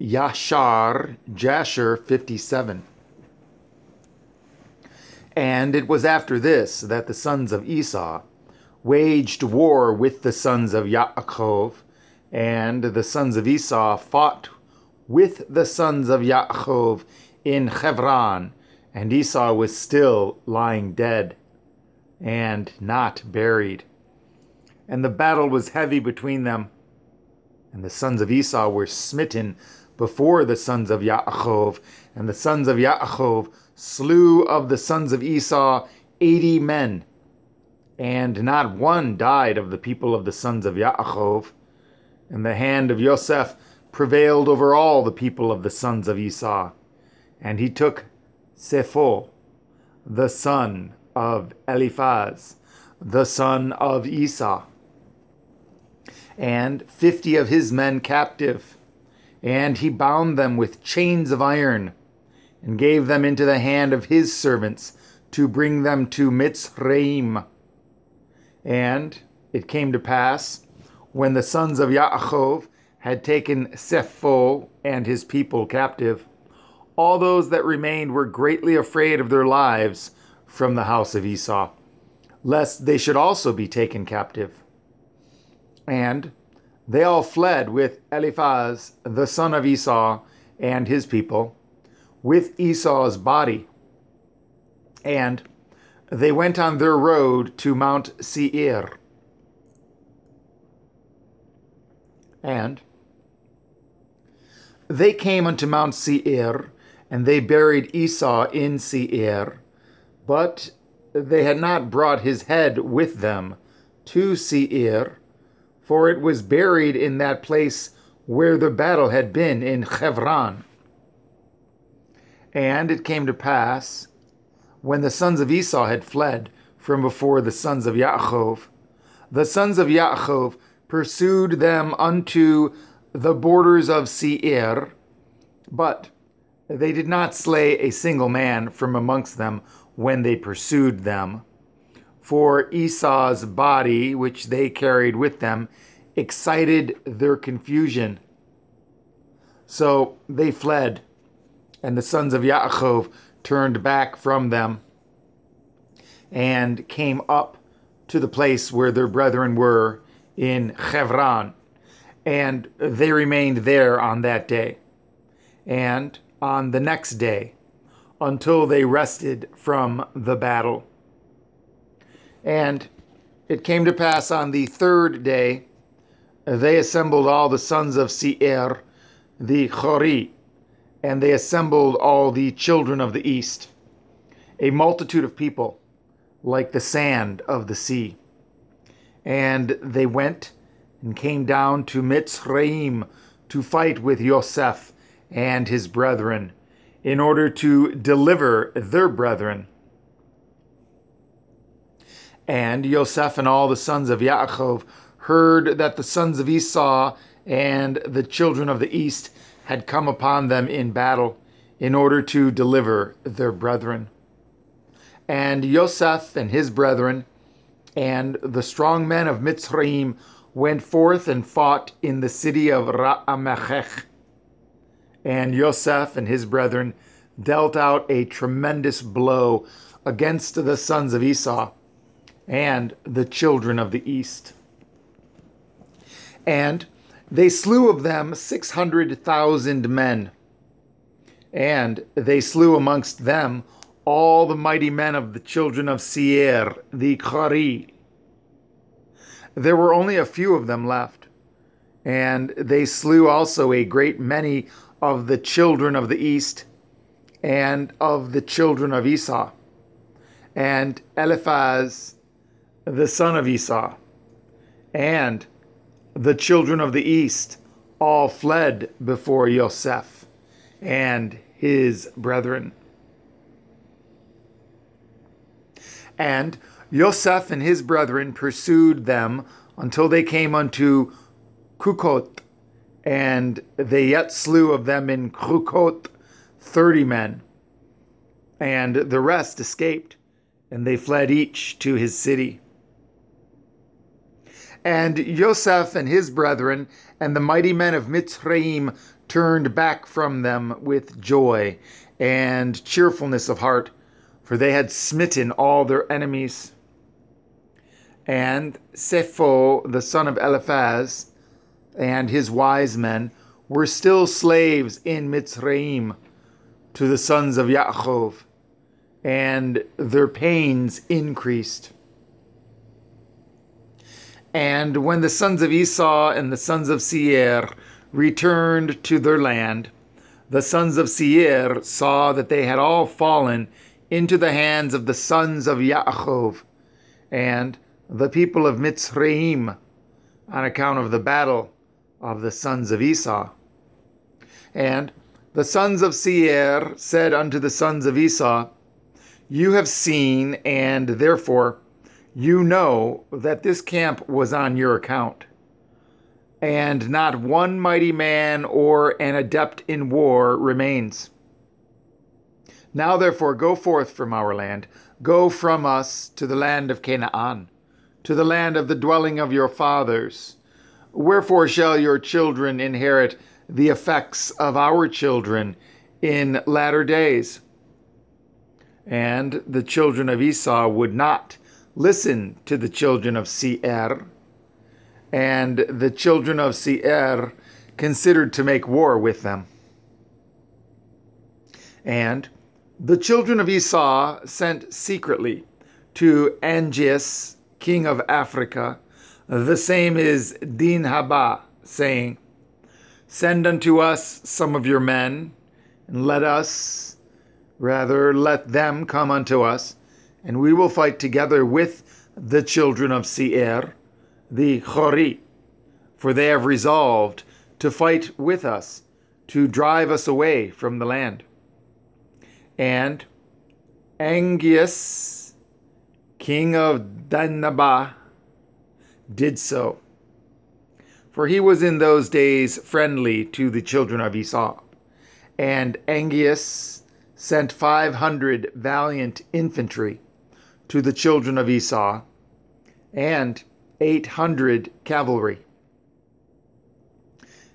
Yashar, Jasher 57. And it was after this that the sons of Esau waged war with the sons of Yaakov, and the sons of Esau fought with the sons of Yaakov in Hebron, and Esau was still lying dead and not buried. And the battle was heavy between them, and the sons of Esau were smitten before the sons of Yaakov, and the sons of Yaakov slew of the sons of Esau eighty men, and not one died of the people of the sons of Yaakov. And the hand of Yosef prevailed over all the people of the sons of Esau. And he took Sepho, the son of Eliphaz, the son of Esau, and fifty of his men captive. And he bound them with chains of iron and gave them into the hand of his servants to bring them to Mitzrayim. And it came to pass, when the sons of Yaakov had taken Sepho and his people captive, all those that remained were greatly afraid of their lives from the house of Esau, lest they should also be taken captive. And they all fled with Eliphaz, the son of Esau, and his people with Esau's body. And they went on their road to Mount Seir. And they came unto Mount Seir, and they buried Esau in Seir, but they had not brought his head with them to Seir, for it was buried in that place where the battle had been in Hebron. And it came to pass, when the sons of Esau had fled from before the sons of Yaakov, the sons of Yaakov pursued them unto the borders of Seir, but they did not slay a single man from amongst them when they pursued them. For Esau's body, which they carried with them, excited their confusion. So they fled and the sons of Yaakov turned back from them and came up to the place where their brethren were in Hebron. And they remained there on that day and on the next day until they rested from the battle. And it came to pass on the third day, they assembled all the sons of Seir, the Chori, and they assembled all the children of the east, a multitude of people, like the sand of the sea. And they went and came down to Mitzrayim to fight with Yosef and his brethren, in order to deliver their brethren. And Yosef and all the sons of Yaakov heard that the sons of Esau and the children of the east had come upon them in battle in order to deliver their brethren. And Yosef and his brethren and the strong men of Mitzrayim went forth and fought in the city of Ra'amachech. And Yosef and his brethren dealt out a tremendous blow against the sons of Esau and the children of the east. And they slew of them six hundred thousand men, and they slew amongst them all the mighty men of the children of Seir, the Chari. There were only a few of them left, and they slew also a great many of the children of the east and of the children of Esau, and Eliphaz, the son of Esau, and the children of the east all fled before Yosef and his brethren. And Yosef and his brethren pursued them until they came unto Kukot, and they yet slew of them in Kukot thirty men. And the rest escaped, and they fled each to his city. And Yosef and his brethren and the mighty men of Mitzrayim turned back from them with joy and cheerfulness of heart, for they had smitten all their enemies. And Sepho, the son of Eliphaz, and his wise men were still slaves in Mitzrayim to the sons of Yaakov, and their pains increased. And when the sons of Esau and the sons of Seir returned to their land, the sons of Seir saw that they had all fallen into the hands of the sons of Yaakov and the people of Mitzrayim on account of the battle of the sons of Esau. And the sons of Seir said unto the sons of Esau, You have seen, and therefore you know that this camp was on your account. And not one mighty man or an adept in war remains. Now therefore go forth from our land, go from us to the land of Canaan, to the land of the dwelling of your fathers. Wherefore shall your children inherit the effects of our children in latter days? And the children of Esau would not listen to the children of Seir, and the children of Seir considered to make war with them. And the children of Esau sent secretly to Angeas, king of Africa, the same is Dinhabah, saying, Send unto us some of your men, and let us, rather, let them come unto us, and we will fight together with the children of Seir, the Chori, for they have resolved to fight with us, to drive us away from the land. And Angeas, king of Dinhabah, did so. For he was in those days friendly to the children of Esau. And Angeas sent five hundred valiant infantry to the children of Esau, and eight hundred cavalry.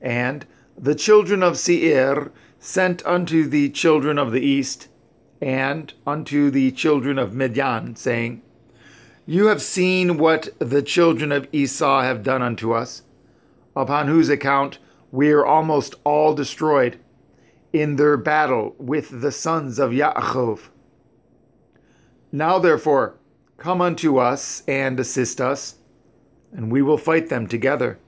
And the children of Seir sent unto the children of the east, and unto the children of Midian, saying, You have seen what the children of Esau have done unto us, upon whose account we are almost all destroyed in their battle with the sons of Yaakov. Now, therefore, come unto us and assist us, and we will fight them together.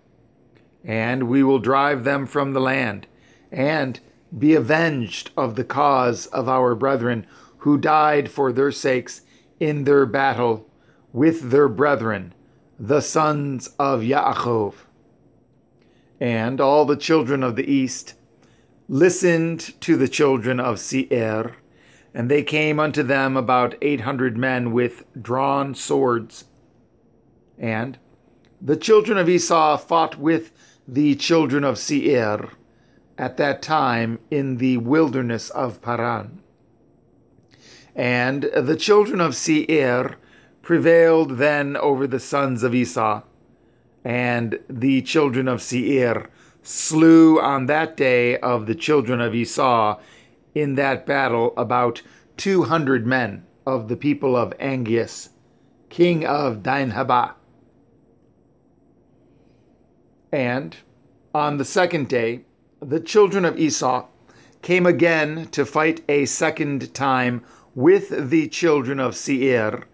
And we will drive them from the land, and be avenged of the cause of our brethren who died for their sakes in their battle with their brethren, the sons of Yaakov. And all the children of the east listened to the children of Seir and they came unto them about eight hundred men with drawn swords. And the children of Esau fought with the children of Seir at that time in the wilderness of Paran. And the children of Seir prevailed then over the sons of Esau, and the children of Seir slew on that day of the children of Esau in that battle about 200 men of the people of Angeas, king of Dinhabah. And on the second day, the children of Esau came again to fight a second time with the children of Seir,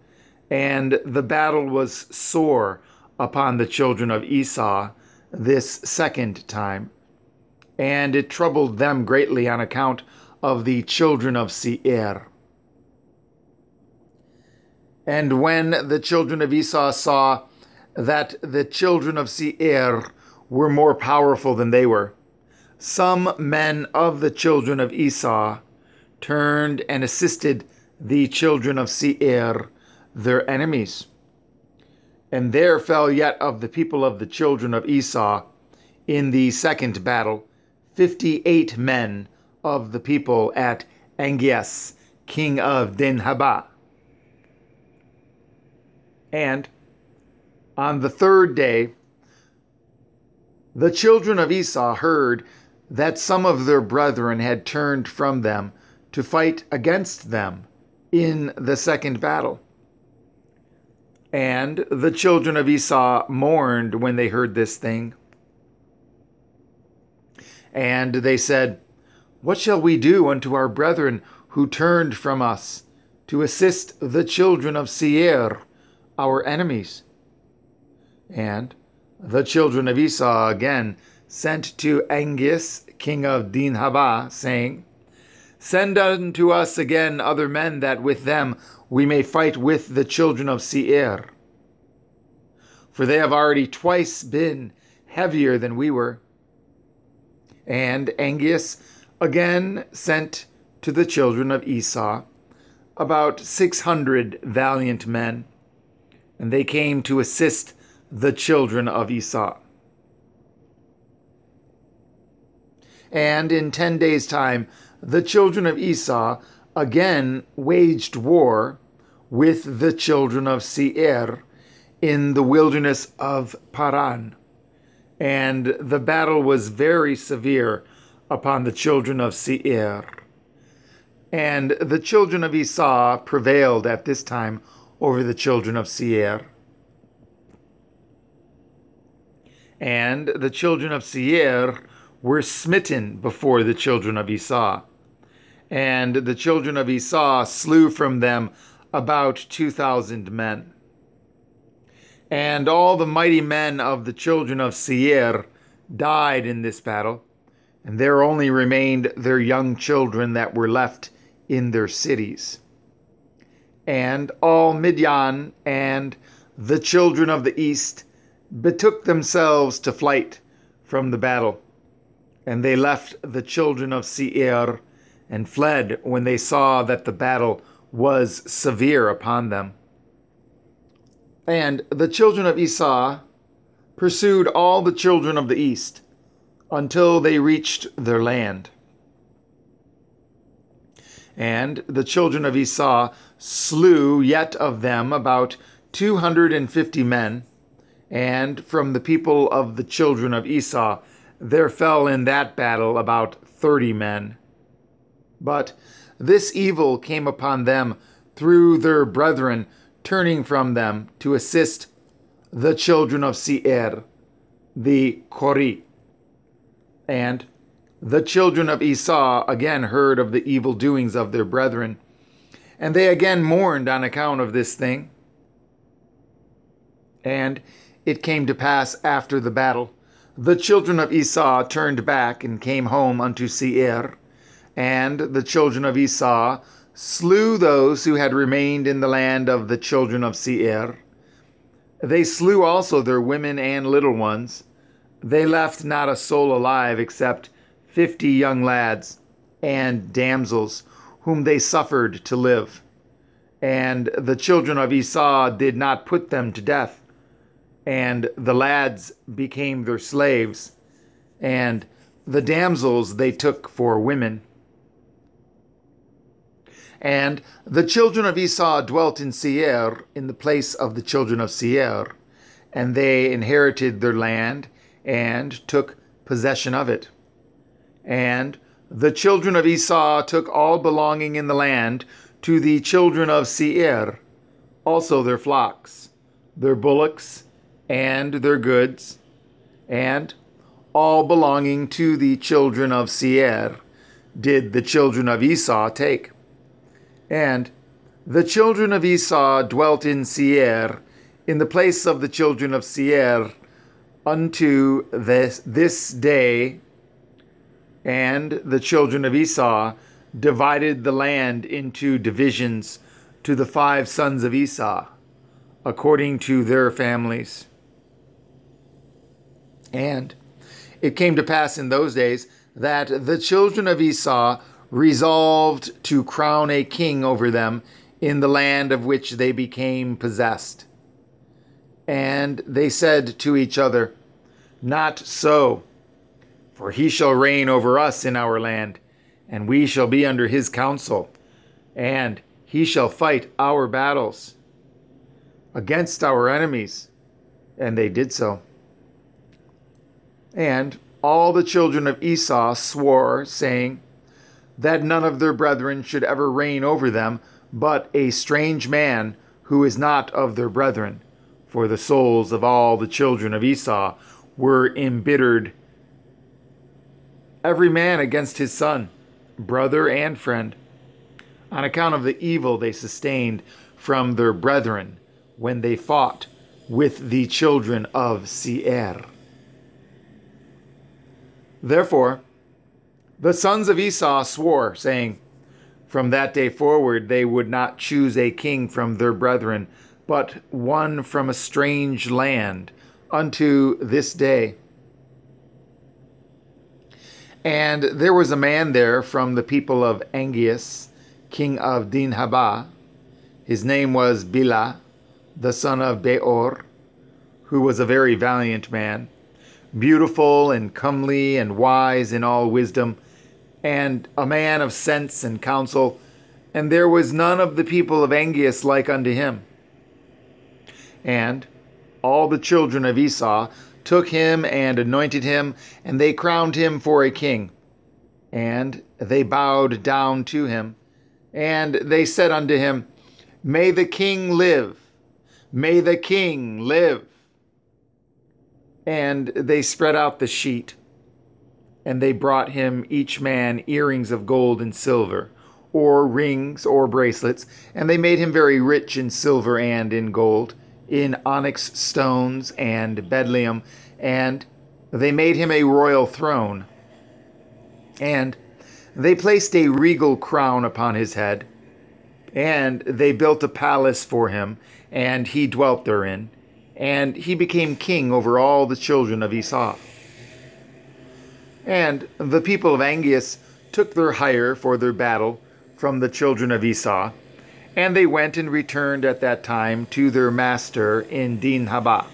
and the battle was sore upon the children of Esau this second time. And it troubled them greatly on account of the children of Seir. And when the children of Esau saw that the children of Seir were more powerful than they were, some men of the children of Esau turned and assisted the children of Seir, their enemies. And there fell yet of the people of the children of Esau in the second battle fifty eight men of the people at Angeas, king of Dinhabah. And On the third day, the children of Esau heard that some of their brethren had turned from them to fight against them in the second battle. And the children of Esau mourned when they heard this thing. And they said, What shall we do unto our brethren who turned from us to assist the children of Seir, our enemies? And the children of Esau again sent to Angeas, king of Dinhabah, saying, Send unto us again other men, that with them we may fight with the children of Seir. For they have already twice been heavier than we were. And Angeas again sent to the children of Esau about six hundred valiant men, and they came to assist the children of Esau. And in ten days' time, the children of Esau again waged war with the children of Seir in the wilderness of Paran. And the battle was very severe upon the children of Seir. And the children of Esau prevailed at this time over the children of Seir. And the children of Seir were smitten before the children of Esau. And the children of Esau slew from them about 2,000 men. And all the mighty men of the children of Seir died in this battle, and there only remained their young children that were left in their cities. And all Midian and the children of the east betook themselves to flight from the battle. And they left the children of Seir and fled when they saw that the battle was severe upon them. And the children of Esau pursued all the children of the east until they reached their land. And the children of Esau slew yet of them about two hundred and fifty men, and from the people of the children of Esau there fell in that battle about thirty men. But this evil came upon them through their brethren turning from them to assist the children of Seir, the Kori. And the children of Esau again heard of the evil doings of their brethren, and they again mourned on account of this thing. And it came to pass after the battle, the children of Esau turned back and came home unto Seir, and the children of Esau slew those who had remained in the land of the children of Seir. They slew also their women and little ones. They left not a soul alive except fifty young lads and damsels, whom they suffered to live. And the children of Esau did not put them to death. And the lads became their slaves, and the damsels they took for women. And the children of Esau dwelt in Seir in the place of the children of Seir, and they inherited their land and took possession of it. And the children of Esau took all belonging in the land to the children of Seir, also their flocks, their bullocks, and their goods, and all belonging to the children of Seir did the children of Esau take. And the children of Esau dwelt in Seir, in the place of the children of Seir, unto this, this day. And the children of Esau divided the land into divisions to the five sons of Esau, according to their families. And it came to pass in those days that the children of Esau resolved to crown a king over them in the land of which they became possessed. And they said to each other, Not so, for he shall reign over us in our land, and we shall be under his counsel, and he shall fight our battles against our enemies, And they did so. And all the children of Esau swore, saying, That none of their brethren should ever reign over them, but a strange man who is not of their brethren. For the souls of all the children of Esau were embittered, every man against his son, brother and friend, on account of the evil they sustained from their brethren when they fought with the children of Seir. Therefore, the sons of Esau swore, saying, From that day forward they would not choose a king from their brethren, but one from a strange land unto this day. And there was a man there from the people of Angeas, king of Dinhabah. His name was Bila, the son of Beor, who was a very valiant man, beautiful and comely and wise in all wisdom, and a man of sense and counsel. And there was none of the people of Angeas like unto him. And all the children of Esau took him and anointed him, and they crowned him for a king. And they bowed down to him, and they said unto him, May the king live! May the king live! And they spread out the sheet, and they brought him each man earrings of gold and silver, or rings or bracelets, and they made him very rich in silver and in gold in onyx stones and bdellium, and they made him a royal throne. And they placed a regal crown upon his head, and they built a palace for him, and he dwelt therein, and he became king over all the children of Esau. And the people of Angeas took their hire for their battle from the children of Esau, and they went and returned at that time to their master in Dinhabah.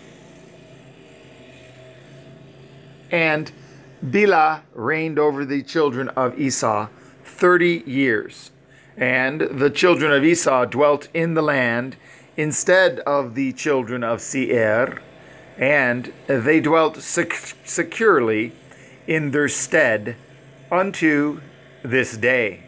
And Bela reigned over the children of Esau thirty years. And the children of Esau dwelt in the land instead of the children of Seir, and they dwelt sec- securely in their stead unto this day.